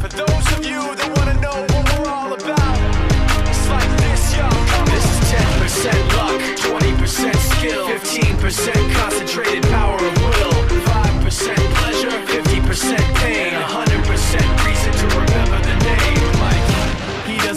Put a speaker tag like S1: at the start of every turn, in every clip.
S1: For those of you that want to know what we're all about, it's like this, yo. This is 10% luck, 20% skill, 15% concentration.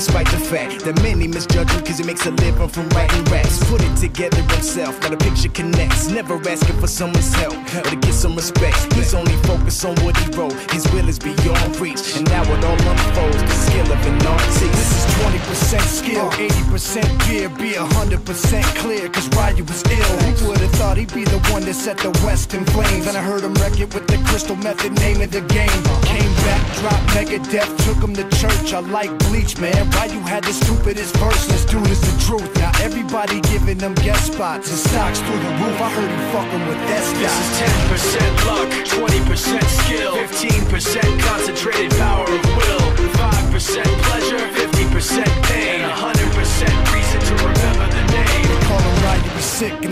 S2: despite the fact that many misjudge him cause he makes a living from writing raps. Put it together himself, now the picture connects. Never asking for someone's help or to get some respect. He's only focused on what he wrote, his will is beyond reach. And now it all unfolds, the skill of an artist.
S3: This is 20% skill, 80% gear, be 100% clear, cause Ryu was ill. Who would've thought he'd be the one that set the West in flames? And I heard him wreck it with the crystal method, name of the game. Came back, dropped Megadeth, took him to church. I like Bleach, man. Why you had the stupidest verse, this dude is the truth. Now everybody giving them guest spots and stocks through the roof. I heard he fucking with that
S1: This is 10% luck, 20% skill, 15% concentrated power of will,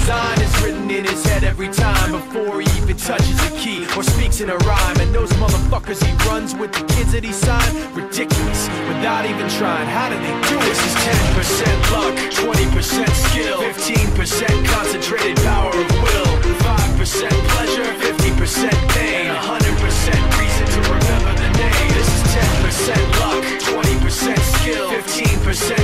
S1: design is written in his head every time before he even touches a key or speaks in a rhyme. And those motherfuckers he runs with the kids that he signed, ridiculous without even trying. How do they do? This is 10% luck, 20% skill, 15% concentrated power of will, 5% pleasure, 50% pain, 100% reason to remember the name. This is 10% luck, 20% skill, 15%